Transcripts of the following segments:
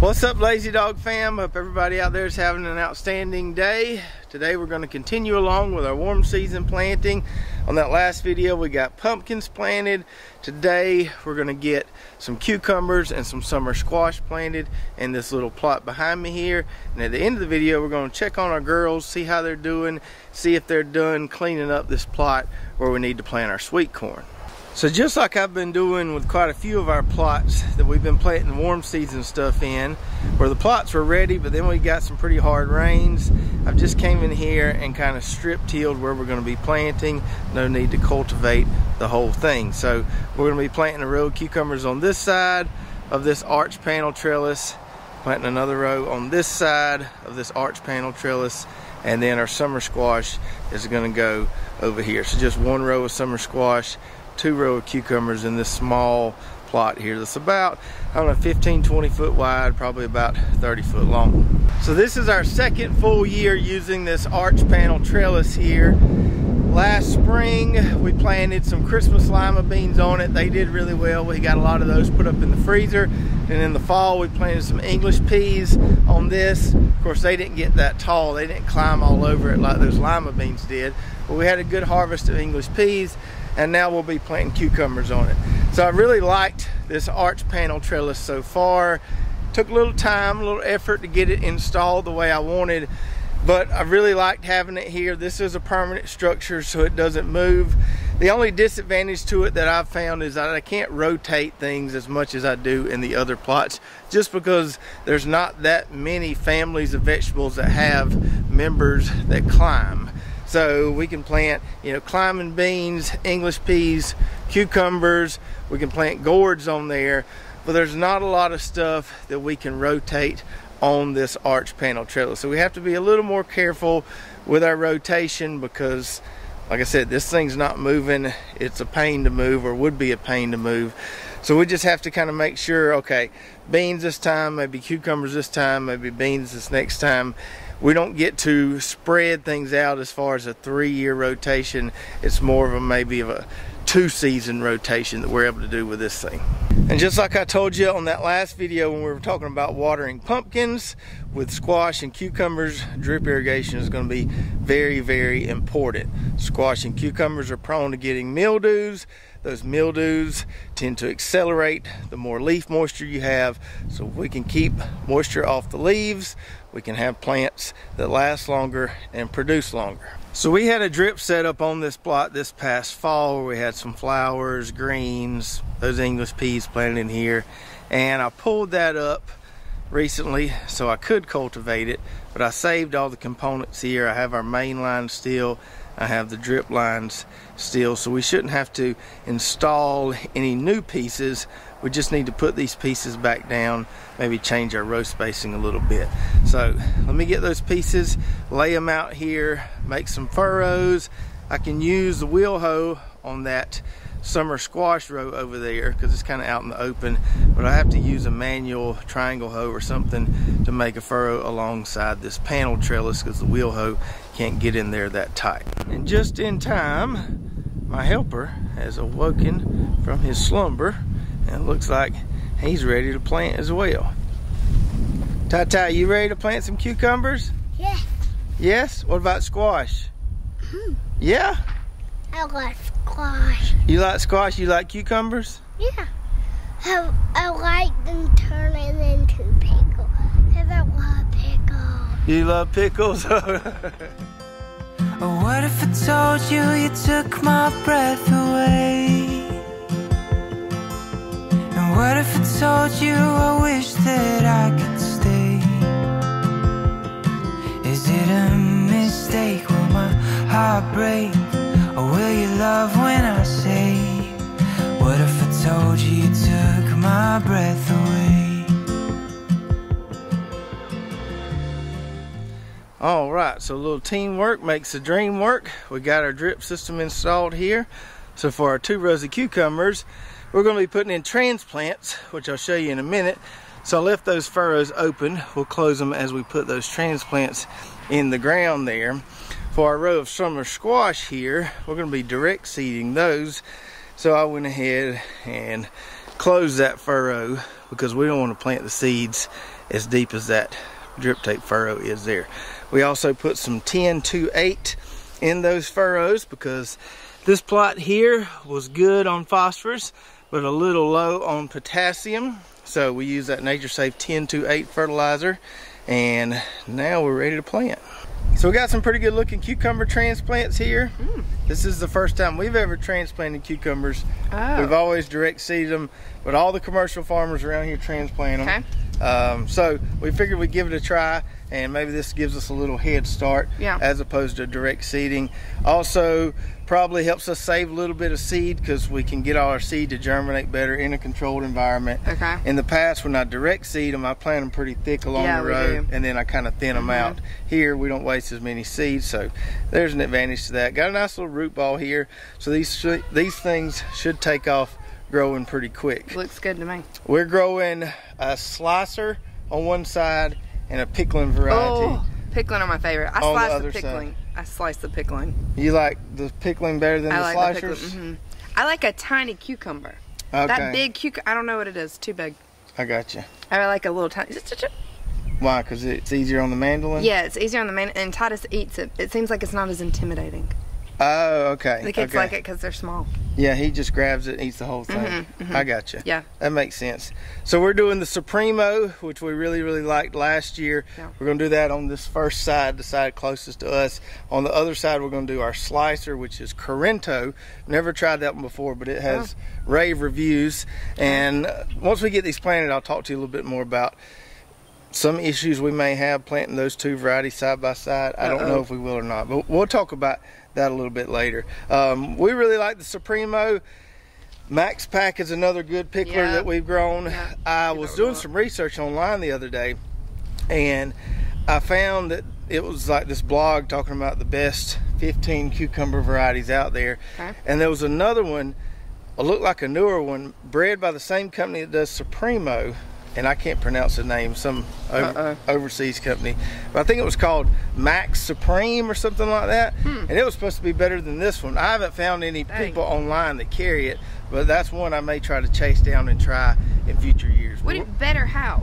What's up Lazy Dog fam? Hope everybody out there is having an outstanding day. Today we're going to continue along with our warm season planting. On that last video we got pumpkins planted. Today we're going to get some cucumbers and some summer squash planted in this little plot behind me here. And at the end of the video we're going to check on our girls, see how they're doing, see if they're done cleaning up this plot where we need to plant our sweet corn. So just like I've been doing with quite a few of our plots that we've been planting warm season stuff in, where the plots were ready, but then we got some pretty hard rains, I've just came in here and kind of strip tilled where we're gonna be planting. No need to cultivate the whole thing. So we're gonna be planting a row of cucumbers on this side of this arch panel trellis, planting another row on this side of this arch panel trellis, and then our summer squash is gonna go over here. So just one row of summer squash, two row of cucumbers in this small plot here that's about, I don't know, 15, 20 foot wide, probably about 30 foot long. So this is our second full year using this arch panel trellis here. Last spring, we planted some Christmas lima beans on it. They did really well. We got a lot of those put up in the freezer. And in the fall, we planted some English peas on this. Of course, they didn't get that tall. They didn't climb all over it like those lima beans did. But we had a good harvest of English peas and now we'll be planting cucumbers on it. So I really liked this arch panel trellis so far. Took a little time, a little effort to get it installed the way I wanted, but I really liked having it here. This is a permanent structure so it doesn't move. The only disadvantage to it that I've found is that I can't rotate things as much as I do in the other plots just because there's not that many families of vegetables that have members that climb. So we can plant, you know, climbing beans, English peas, cucumbers. We can plant gourds on there, but there's not a lot of stuff that we can rotate on this arch panel trellis. So we have to be a little more careful with our rotation because like I said, this thing's not moving. It's a pain to move or would be a pain to move. So we just have to kind of make sure, okay, beans this time, maybe cucumbers this time, maybe beans this next time we don't get to spread things out as far as a three-year rotation. It's more of a maybe of a two-season rotation that we're able to do with this thing. And just like I told you on that last video when we were talking about watering pumpkins with squash and cucumbers, drip irrigation is going to be very, very important. Squash and cucumbers are prone to getting mildews. Those mildews tend to accelerate the more leaf moisture you have. So we can keep moisture off the leaves, we can have plants that last longer and produce longer. So we had a drip set up on this plot this past fall where we had some flowers, greens, those English peas planted in here. And I pulled that up recently so I could cultivate it, but I saved all the components here. I have our main line still, I have the drip lines still, so we shouldn't have to install any new pieces we just need to put these pieces back down, maybe change our row spacing a little bit. So let me get those pieces, lay them out here, make some furrows. I can use the wheel hoe on that summer squash row over there because it's kind of out in the open but I have to use a manual triangle hoe or something to make a furrow alongside this panel trellis because the wheel hoe can't get in there that tight and just in time my helper has awoken from his slumber and it looks like he's ready to plant as well. Tata, you ready to plant some cucumbers? Yes. Yes? What about squash? Hmm. Yeah? I like squash. You like squash? You like cucumbers? Yeah. I, I like them turning into pickles. Because I love pickles. You love pickles? Oh, what if I told you you took my breath away? And what if I told you I wish that I could stay? Is it a mistake? Will my heart break? Love when I say? What if I told you you took my breath away? All right, so a little teamwork makes the dream work. We got our drip system installed here. So for our two rows of cucumbers, we're going to be putting in transplants, which I'll show you in a minute. So I left those furrows open. We'll close them as we put those transplants in the ground there. For our row of summer squash here, we're going to be direct seeding those. So I went ahead and closed that furrow because we don't want to plant the seeds as deep as that drip tape furrow is there. We also put some 10 to 8 in those furrows because this plot here was good on phosphorus but a little low on potassium. So we use that Nature Safe 10 to 8 fertilizer and now we're ready to plant. So we got some pretty good looking cucumber transplants here. Mm. This is the first time we've ever transplanted cucumbers. Oh. We've always direct seeded them, but all the commercial farmers around here transplant them. Okay. Um, so we figured we'd give it a try and maybe this gives us a little head start yeah. as opposed to direct seeding. Also, probably helps us save a little bit of seed because we can get all our seed to germinate better in a controlled environment. Okay. In the past, when I direct seed them, I plant them pretty thick along yeah, the row, and then I kind of thin mm -hmm. them out. Here, we don't waste as many seeds, so there's an advantage to that. Got a nice little root ball here, so these these things should take off growing pretty quick. Looks good to me. We're growing a slicer on one side and a pickling variety. Oh, pickling are my favorite. I slice the, the pickling. Side. I slice the pickling. You like the pickling better than I the like slicers? The mm -hmm. I like a tiny cucumber. Okay. That big cucumber, I don't know what it is. Too big. I got you. I like a little tiny. Why? Because it's easier on the mandolin? Yeah, it's easier on the mandolin. And Titus eats it. It seems like it's not as intimidating. Oh, okay. The kids okay. like it because they're small. Yeah, he just grabs it and eats the whole thing. Mm -hmm, mm -hmm. I got you. Yeah. That makes sense. So we're doing the Supremo, which we really, really liked last year. Yeah. We're going to do that on this first side, the side closest to us. On the other side, we're going to do our slicer, which is Corinto. Never tried that one before, but it has oh. rave reviews. And uh, once we get these planted, I'll talk to you a little bit more about some issues we may have planting those two varieties side by side. I don't know if we will or not, but we'll talk about that a little bit later. Um, we really like the Supremo. Max Pack is another good pickler yeah. that we've grown. Yeah. I was doing some research online the other day and I found that it was like this blog talking about the best 15 cucumber varieties out there. Okay. And there was another one, it looked like a newer one, bred by the same company that does Supremo and I can't pronounce the name, some over, uh overseas company. But I think it was called Max Supreme or something like that. Hmm. And it was supposed to be better than this one. I haven't found any Dang. people online that carry it, but that's one I may try to chase down and try in future years. What it better how?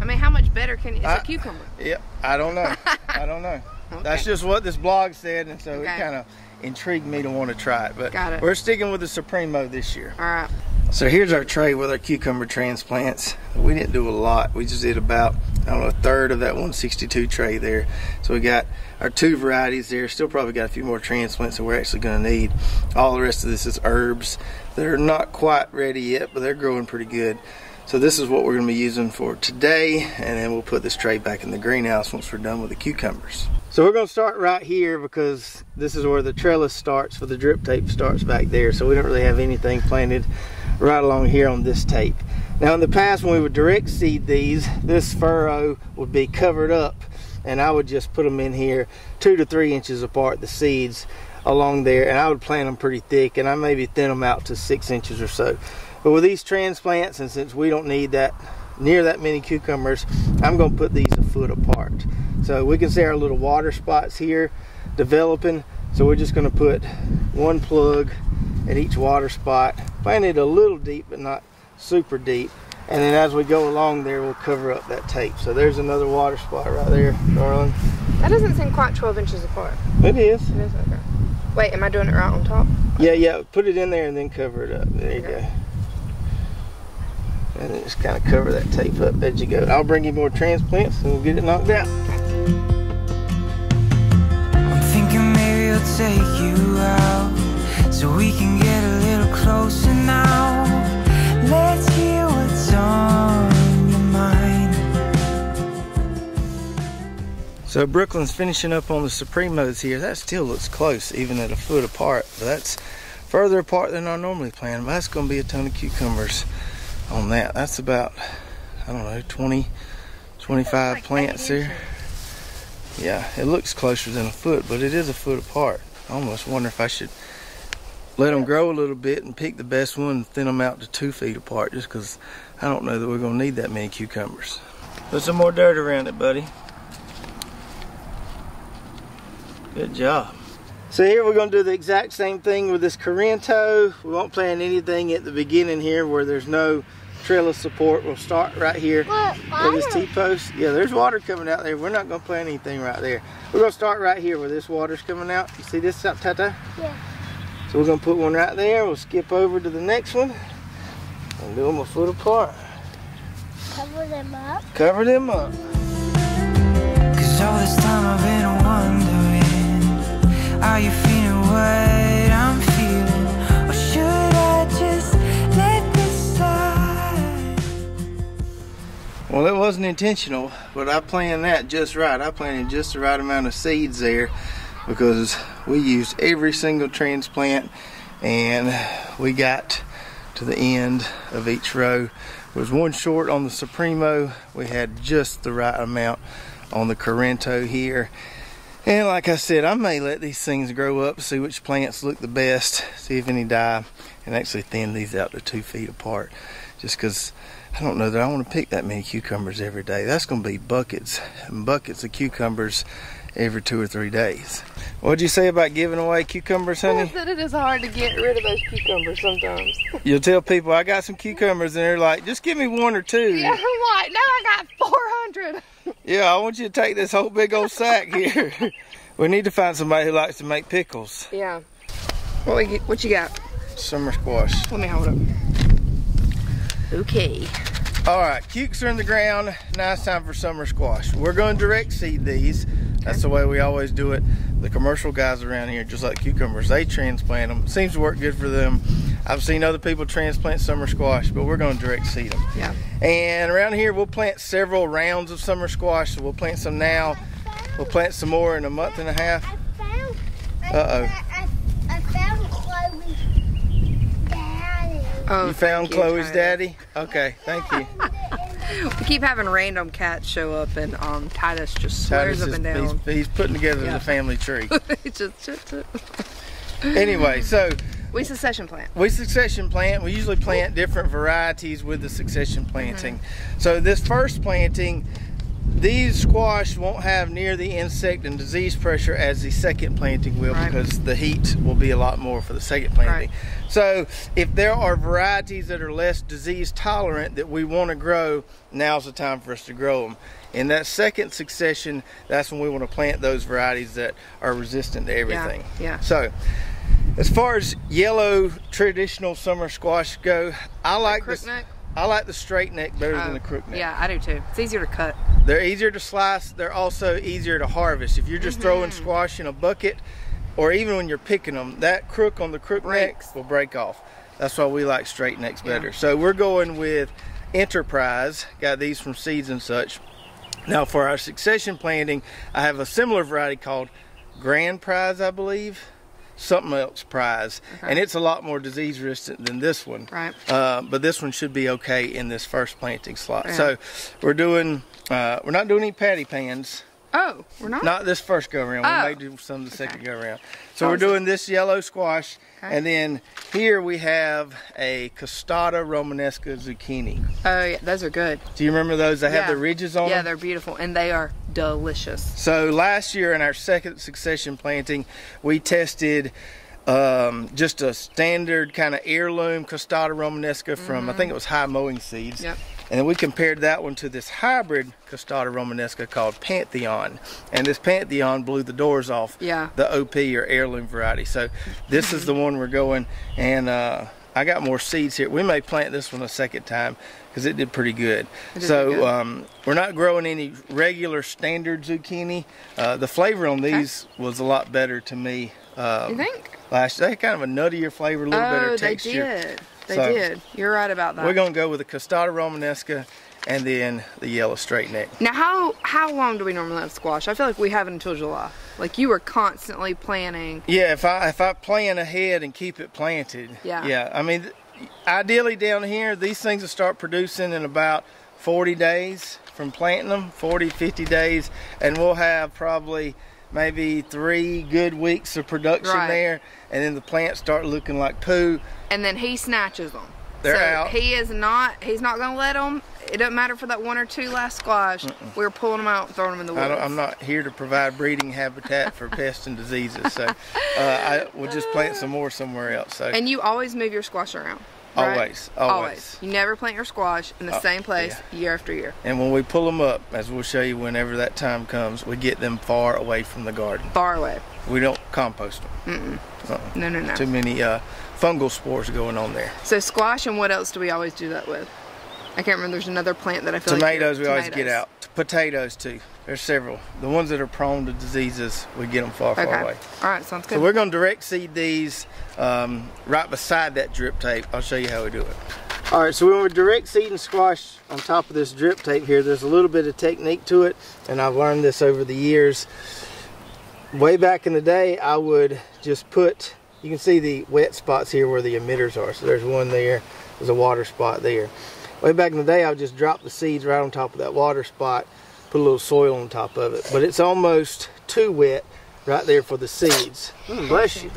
I mean, how much better can it's I, a cucumber? Yeah, I don't know. I don't know. Okay. That's just what this blog said, and so okay. it kind of intrigued me to want to try it. But it. we're sticking with the Supremo this year. All right. So here's our tray with our cucumber transplants. We didn't do a lot. We just did about, I don't know, a third of that 162 tray there. So we got our two varieties there. Still probably got a few more transplants that we're actually going to need. All the rest of this is herbs. They're not quite ready yet, but they're growing pretty good. So this is what we're going to be using for today, and then we'll put this tray back in the greenhouse once we're done with the cucumbers. So we're going to start right here because this is where the trellis starts for the drip tape starts back there. So we don't really have anything planted right along here on this tape. Now in the past when we would direct seed these, this furrow would be covered up and I would just put them in here two to three inches apart, the seeds along there, and I would plant them pretty thick and I maybe thin them out to six inches or so. But with these transplants, and since we don't need that near that many cucumbers, I'm gonna put these a foot apart. So we can see our little water spots here developing. So we're just gonna put one plug at each water spot. Plant it a little deep, but not super deep. And then as we go along there, we'll cover up that tape. So there's another water spot right there, darling. That doesn't seem quite 12 inches apart. It is. It is, okay. Wait, am I doing it right on top? Yeah, yeah. Put it in there and then cover it up. There you okay. go. And then just kind of cover that tape up as you go. I'll bring you more transplants and we'll get it knocked out. I'm thinking maybe I'll take you out so we can get a little closer now. Let's hear what's on your mind. So Brooklyn's finishing up on the Supremos here. That still looks close, even at a foot apart. But that's further apart than I normally plan. But that's going to be a ton of cucumbers on that. That's about, I don't know, 20, 25 like plants there. Yeah, it looks closer than a foot, but it is a foot apart. I almost wonder if I should let them grow a little bit and pick the best one and thin them out to two feet apart just because I don't know that we're going to need that many cucumbers. Put some more dirt around it, buddy. Good job. So here we're going to do the exact same thing with this Corinto. We won't plant anything at the beginning here where there's no trellis support. We'll start right here with this T-post. Yeah, there's water coming out there. We're not gonna plant anything right there. We're gonna start right here where this water's coming out. You see this, Tata? Yeah. So we're gonna put one right there. We'll skip over to the next one and do them a foot apart. Cover them up. Cover them up. Cause all this time I've been wondering Are you feeling what I'm feeling? Or should I just let this slide? Well, it wasn't intentional, but I planned that just right. I planted just the right amount of seeds there because we used every single transplant and we got to the end of each row. There was one short on the Supremo. We had just the right amount on the Corinto here. And like I said, I may let these things grow up, see which plants look the best, see if any die, and actually thin these out to two feet apart. Just because I don't know that I want to pick that many cucumbers every day. That's going to be buckets and buckets of cucumbers every two or three days. What'd you say about giving away cucumbers, honey? I said it is hard to get rid of those cucumbers sometimes. You'll tell people I got some cucumbers and they're like, just give me one or two. Yeah, I'm like, now I got 400. Yeah, I want you to take this whole big old sack here. we need to find somebody who likes to make pickles. Yeah. What, we, what you got? Summer squash. Let me hold up. Okay. All right, cukes are in the ground. Now it's time for summer squash. We're going to direct seed these. That's the way we always do it. The commercial guys around here, just like cucumbers, they transplant them. Seems to work good for them. I've seen other people transplant summer squash, but we're going to direct seed them. Yeah. And around here, we'll plant several rounds of summer squash. So we'll plant some now. We'll plant some more in a month and a half. Uh-oh. I, I, I found Chloe's daddy. Oh, You found you, Chloe's daddy? Okay, thank you. We keep having random cats show up, and um, Titus just swears Titus up is- and down. He's, he's putting together Yeah. the family tree. Just, anyway, so we succession plant. we succession plant. We usually plant different varieties with the succession planting. Mm-hmm. So this first planting, these squash won't have near the insect and disease pressure as the second planting will Right. because the heat will be a lot more for the second planting. Right. So if there are varieties that are less disease tolerant that we want to grow, now's the time for us to grow them. In that second succession, that's when we want to plant those varieties that are resistant to everything. yeah. yeah. So as far as yellow traditional summer squash go, I like the neck? I like the straight neck better than Oh, the crook neck. Yeah, I do too. It's easier to cut. They're easier to slice. They're also easier to harvest. If you're just throwing Mm-hmm. squash in a bucket, or even when you're picking them, that crook on the crook Breaks. neck will break off. That's why we like straight necks Yeah. better. So we're going with Enterprise. Got these from Seeds and Such. Now for our succession planting, I have a similar variety called Grand Prize, I believe. Something else prize, and it's a lot more disease resistant than this one. Right. Uh, but this one should be okay in this first planting slot. Yeah. So we're doing, uh, we're not doing any patty pans. Oh, we're not? Not this first go around. Oh. We may do some the second Okay. go around. So Oh, we're doing this yellow squash, Okay. and then here we have a costata romanesca zucchini. Oh, yeah, those are good. Do you remember those? They have the ridges on Yeah, them. they're beautiful, and they are delicious. So last year in our second succession planting, we tested um, just a standard kind of heirloom costata romanesca from I think it was High Mowing Seeds. Mm-hmm. Yep. And then we compared that one to this hybrid costata romanesca called Pantheon, and this Pantheon blew the doors off Yeah. the OP or heirloom variety. So this is the one we're going, and uh, I got more seeds here. We may plant this one a second time because it did pretty good. Did so good. Um, we're not growing any regular standard zucchini. Uh, the flavor on these was a lot better to me. Um, You think? Last they had kind of a nuttier flavor, a little oh, better they texture. did. They So- did. You're right about that. We're gonna go with the costata romanesca and then the yellow straight neck. Now, how how long do we normally have squash? I feel like we have it until July. Like you were constantly planning. Yeah, if I if I plan ahead and keep it planted. Yeah. Yeah. I mean, ideally down here, these things will start producing in about 40 days from planting them, 40, 50 days, and we'll have probably maybe three good weeks of production Right. there, and then the plants start looking like poo. and then he snatches them. They're so out. he is not. He's not going to let them. It doesn't matter for that one or two last squash. We're pulling them out and throwing them in the woods. I don't, I'm not here to provide breeding habitat for pests and diseases, so uh, I will just plant some more somewhere else. So And you always move your squash around. right? Always, always. You never plant your squash in the Uh, same place year after year. And when we pull them up, as we'll show you whenever that time comes, we get them far away from the garden. Far away. We don't compost them. No, no, no. Too many uh, fungal spores going on there. So squash and what else do we always do that with? I can't remember. There's another plant that I feel Tomatoes like we always get out. Potatoes too. There's several. The ones that are prone to diseases, we get them far, Okay. far away. All right, sounds good. So we're going to direct seed these um, right beside that drip tape. I'll show you how we do it. All right, so when we're direct seeding squash on top of this drip tape here, there's a little bit of technique to it, and I've learned this over the years. Way back in the day, I would just put, you can see the wet spots here where the emitters are. So there's one there, there's a water spot there. Way back in the day, I would just drop the seeds right on top of that water spot, put a little soil on top of it. But it's almost too wet right there for the seeds. Mm, bless you.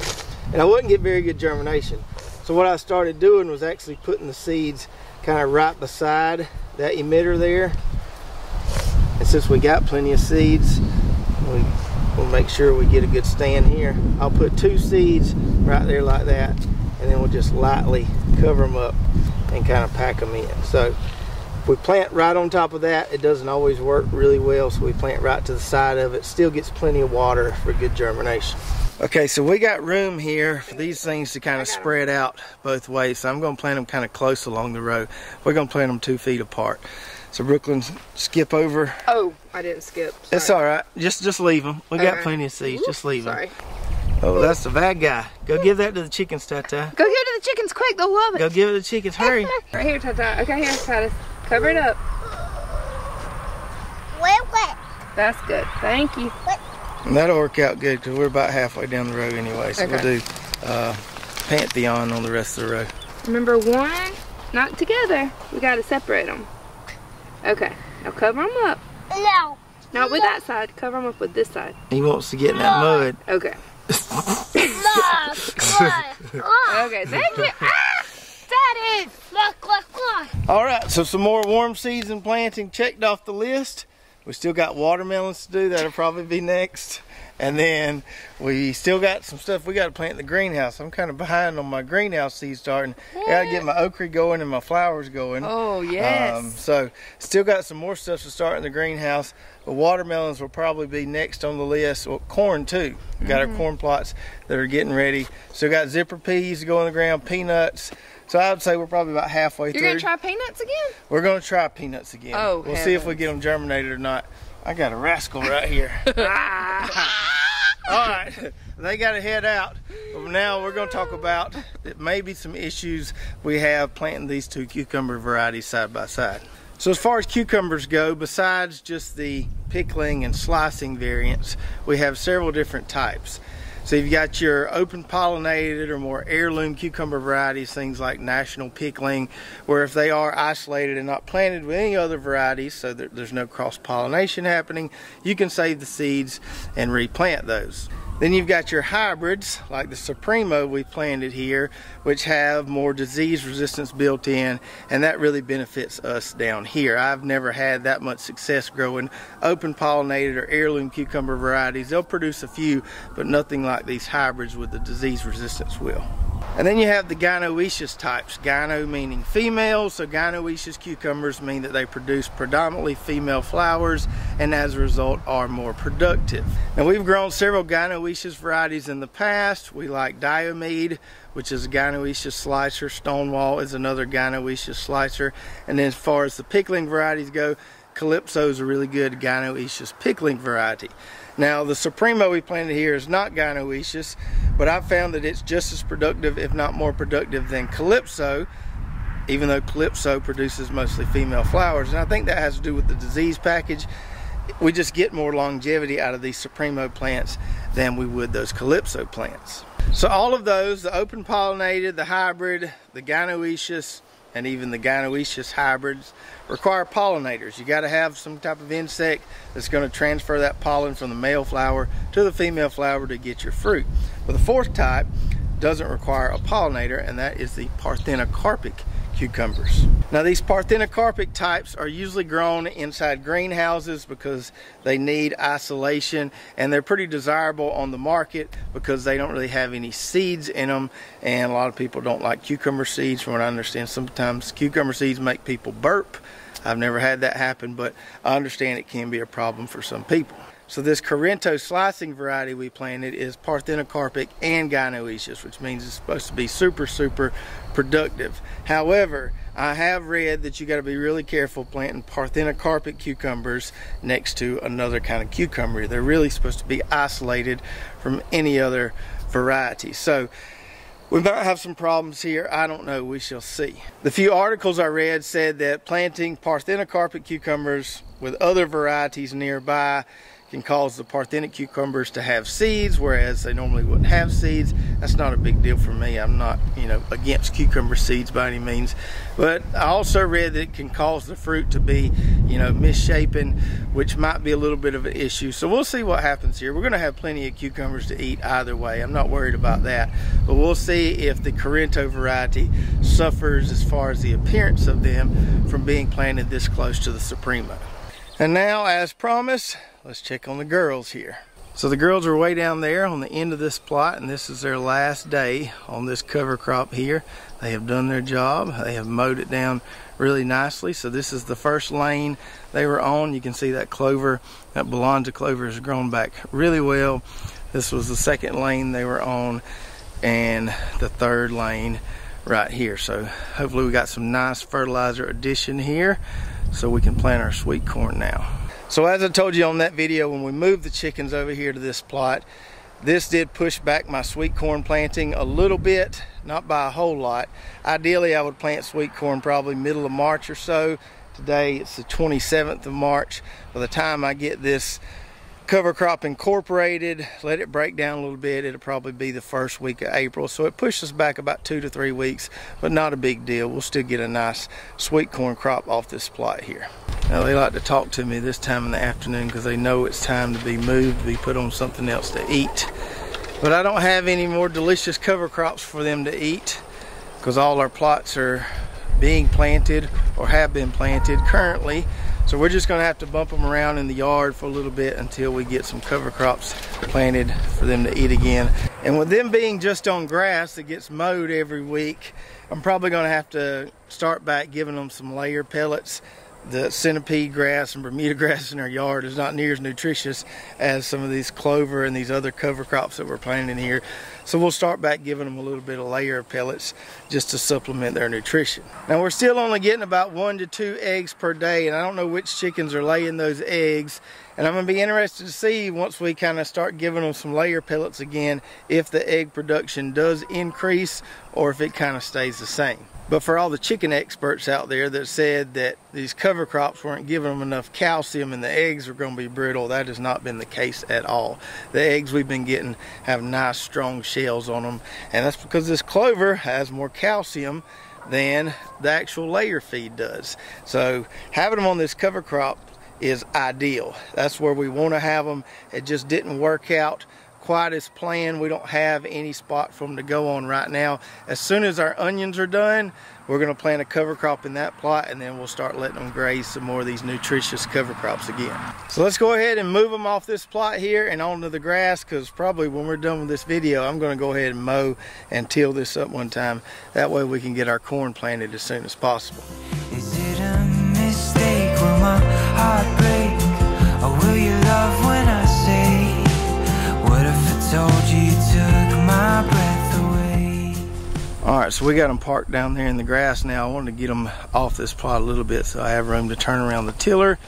And I wouldn't get very good germination. So what I started doing was actually putting the seeds kind of right beside that emitter there. And since we got plenty of seeds, we'll make sure we get a good stand here. I'll put two seeds right there like that, and then we'll just lightly cover them up and kind of pack them in. So we plant right on top of that, it doesn't always work really well, so we plant right to the side of it. Still gets plenty of water for good germination. Okay, so we got room here for these things to kind of spread out both ways. So I'm going to plant them kind of close along the row. We're going to plant them two feet apart. So Brooklyn, skip over. oh, I didn't skip. It's all right. Just just leave them. We got Okay. plenty of seeds. Just leave them. Sorry. Oh, that's the bad guy. Go give that to the chickens, Tata. Go give it to the chickens quick. They'll love it. Go give it to the chickens. Hurry. Right here, Tata. Okay, here, Titus. Cover it up. Wet, wet. That's good. Thank you. And that'll work out good because we're about halfway down the road anyway. So we'll do uh, Pantheon on the rest of the row. Remember one, not together. We got to separate them. Okay, now cover them up. No. Not with that side. Cover them up with this side. He wants to get in that mud. Okay. Look. Look. Look. Okay, thank you. Ah! That is. Look, look, look. All right, so some more warm season planting checked off the list. We still got watermelons to do. That'll probably be next. And then we still got some stuff we got to plant in the greenhouse. I'm kind of behind on my greenhouse seed starting. Got to get my okra going and my flowers going. Oh, yes. Um, so still got some more stuff to start in the greenhouse. But watermelons will probably be next on the list. Well, corn too. We got Mm-hmm. our corn plots that are getting ready. Still got zipper peas to go in the ground, peanuts. So I would say we're probably about halfway through. You're to try peanuts again? We're gonna try peanuts again. Oh, we'll see if we get them germinated or not. I got a rascal right here. All right, they got to head out. But now we're going to talk about maybe some issues we have planting these two cucumber varieties side by side. So as far as cucumbers go, besides just the pickling and slicing variants, we have several different types. So you've got your open pollinated or more heirloom cucumber varieties, things like national pickling, where if they are isolated and not planted with any other varieties, so that there's no cross pollination happening, you can save the seeds and replant those. Then you've got your hybrids, like the Supremo we planted here, which have more disease resistance built in, and that really benefits us down here. I've never had that much success growing open pollinated or heirloom cucumber varieties. They'll produce a few, but nothing like these hybrids with the disease resistance will. And then you have the gynoecious types. Gyno meaning female, so gynoecious cucumbers mean that they produce predominantly female flowers and as a result are more productive. Now we've grown several gynoecious varieties in the past. We like Diomede, which is a gynoecious slicer. Stonewall is another gynoecious slicer. And then as far as the pickling varieties go, Calypso is a really good gynoecious pickling variety. Now the Supremo we planted here is not gynoecious, but I've found that it's just as productive, if not more productive than Calypso, even though Calypso produces mostly female flowers. And I think that has to do with the disease package. We just get more longevity out of these Supremo plants than we would those Calypso plants. So all of those, the open pollinated, the hybrid, the gynoecious, and even the gynoecious hybrids require pollinators. You got to have some type of insect that's going to transfer that pollen from the male flower to the female flower to get your fruit. But the fourth type doesn't require a pollinator, and that is the parthenocarpic cucumbers. Now these parthenocarpic types are usually grown inside greenhouses because they need isolation and they're pretty desirable on the market because they don't really have any seeds in them and a lot of people don't like cucumber seeds from what I understand. Sometimes cucumber seeds make people burp. I've never had that happen but I understand it can be a problem for some people so this Corinto slicing variety we planted is parthenocarpic and gynoecious, which means it's supposed to be super, super productive. However, I have read that you got to be really careful planting parthenocarpic cucumbers next to another kind of cucumber. They're really supposed to be isolated from any other variety. So we might have some problems here. I don't know. We shall see. The few articles I read said that planting parthenocarpic cucumbers with other varieties nearby can cause the parthenic cucumbers to have seeds, whereas they normally wouldn't have seeds. That's not a big deal for me. I'm not, you know, against cucumber seeds by any means. But I also read that it can cause the fruit to be, you know, misshapen, which might be a little bit of an issue. So we'll see what happens here. We're going to have plenty of cucumbers to eat either way. I'm not worried about that. But we'll see if the Corinto variety suffers as far as the appearance of them from being planted this close to the Supremo. And now, as promised, let's check on the girls here. So the girls are way down there on the end of this plot and this is their last day on this cover crop here. They have done their job. They have mowed it down really nicely. So this is the first lane they were on. You can see that clover, that Balanza clover has grown back really well. This was the second lane they were on and the third lane right here. So hopefully we got some nice fertilizer addition here so we can plant our sweet corn now. So as I told you on that video, when we moved the chickens over here to this plot, this did push back my sweet corn planting a little bit, not by a whole lot. Ideally, I would plant sweet corn probably middle of March or so. Today, it's the 27th of March. By the time I get this cover crop incorporated, let it break down a little bit, it'll probably be the first week of April. So it pushes back about two to three weeks, but not a big deal. We'll still get a nice sweet corn crop off this plot here. Now they like to talk to me this time in the afternoon because they know it's time to be moved, to be put on something else to eat. But I don't have any more delicious cover crops for them to eat because all our plots are being planted or have been planted currently. So we're just gonna have to bump them around in the yard for a little bit until we get some cover crops planted for them to eat again. And with them being just on grass that gets mowed every week, I'm probably gonna have to start back giving them some layer pellets the centipede grass and Bermuda grass in our yard is not near as nutritious as some of these clover and these other cover crops that we're planting here. So we'll start back giving them a little bit of layer of pellets just to supplement their nutrition. Now we're still only getting about one to two eggs per day and I don't know which chickens are laying those eggs and I'm going to be interested to see once we kind of start giving them some layer pellets again if the egg production does increase or if it kind of stays the same. But for all the chicken experts out there that said that these cover crops weren't giving them enough calcium and the eggs were going to be brittle, that has not been the case at all. The eggs we've been getting have nice strong shells on them and that's because this clover has more calcium than the actual layer feed does. So having them on this cover crop is ideal. That's where we want to have them. It just didn't work out quite as planned. We don't have any spot for them to go on right now. As soon as our onions are done, we're going to plant a cover crop in that plot and then we'll start letting them graze some more of these nutritious cover crops again. So let's go ahead and move them off this plot here and onto the grass because probably when we're done with this video, I'm going to go ahead and mow and till this up one time. That way we can get our corn planted as soon as possible. Is it a mistake? Will my heart break? Or will you love All right, so we got them parked down there in the grass now. I wanted to get them off this plot a little bit so I have room to turn around the tiller.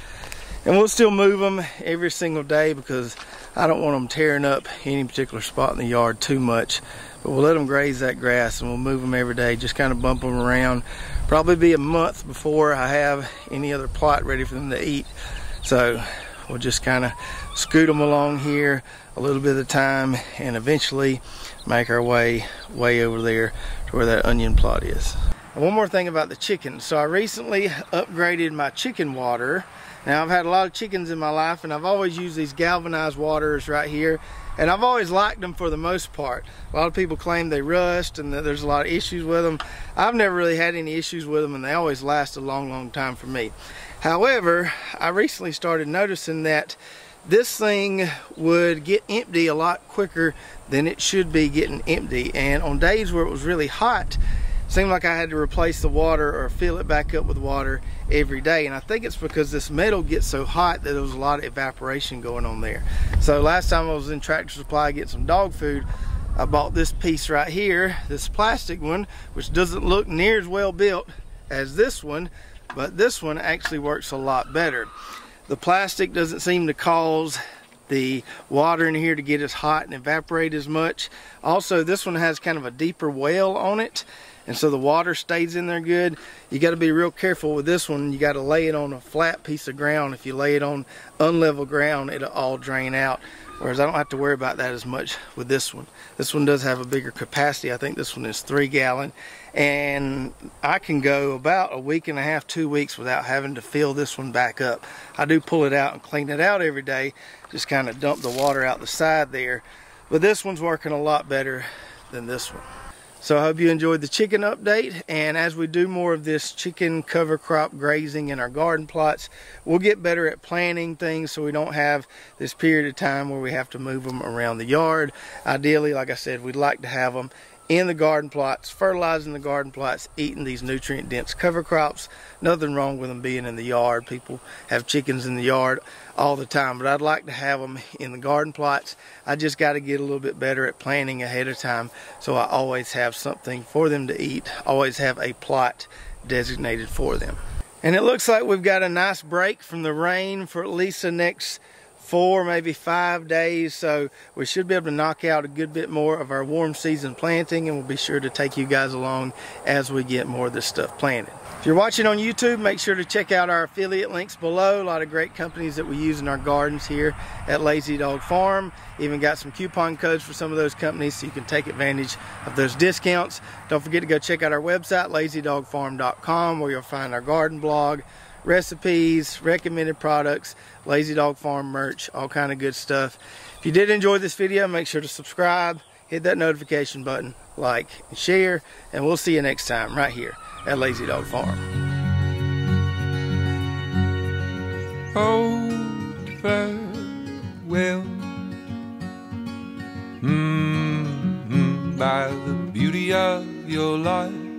And we'll still move them every single day because I don't want them tearing up any particular spot in the yard too much. But we'll let them graze that grass and we'll move them every day, just kind of bump them around. Probably be a month before I have any other plot ready for them to eat. So we'll just kind of scoot them along here a little bit of time and eventually make our way way over there to where that onion plot is. One more thing about the chickens. So I recently upgraded my chicken water Now I've had a lot of chickens in my life and I've always used these galvanized waters right here and I've always liked them for the most part. A lot of people claim they rust and that there's a lot of issues with them. I've never really had any issues with them and they always last a long, long time for me. However, I recently started noticing that this thing would get empty a lot quicker than it should be getting empty. And on days where it was really hot, seemed like I had to replace the water or fill it back up with water every day. And I think it's because this metal gets so hot that there was a lot of evaporation going on there. So last time I was in Tractor Supply getting some dog food, I bought this piece right here, this plastic one, which doesn't look near as well built as this one, but this one actually works a lot better. The plastic doesn't seem to cause the water in here to get as hot and evaporate as much. Also, this one has kind of a deeper well on it, and so the water stays in there good. You got to be real careful with this one. You got to lay it on a flat piece of ground. If you lay it on unlevel ground, it'll all drain out. Whereas I don't have to worry about that as much with this one. This one does have a bigger capacity. I think this one is three gallon. And I can go about a week and a half, two weeks without having to fill this one back up. I do pull it out and clean it out every day. Just kind of dump the water out the side there. But this one's working a lot better than this one. So I hope you enjoyed the chicken update and as we do more of this chicken cover crop grazing in our garden plots, we'll get better at planning things so we don't have this period of time where we have to move them around the yard. Ideally, like I said, we'd like to have them in the garden plots, fertilizing the garden plots, eating these nutrient dense cover crops. Nothing wrong with them being in the yard. People have chickens in the yard all the time, but I'd like to have them in the garden plots. I just got to get a little bit better at planning ahead of time so I always have something for them to eat, always have a plot designated for them. And it looks like we've got a nice break from the rain for at least the next four, maybe five days. So we should be able to knock out a good bit more of our warm season planting and we'll be sure to take you guys along as we get more of this stuff planted. If you're watching on YouTube, make sure to check out our affiliate links below. A lot of great companies that we use in our gardens here at Lazy Dog Farm. Even got some coupon codes for some of those companies so you can take advantage of those discounts. Don't forget to go check out our website, lazydogfarm.com, where you'll find our garden blog, recipes, recommended products, Lazy Dog Farm merch, all kind of good stuff. If you did enjoy this video, make sure to subscribe, hit that notification button, like, and share, and we'll see you next time right here at Lazy Dog Farm. Oh, farewell. Mm -hmm, by the beauty of your life.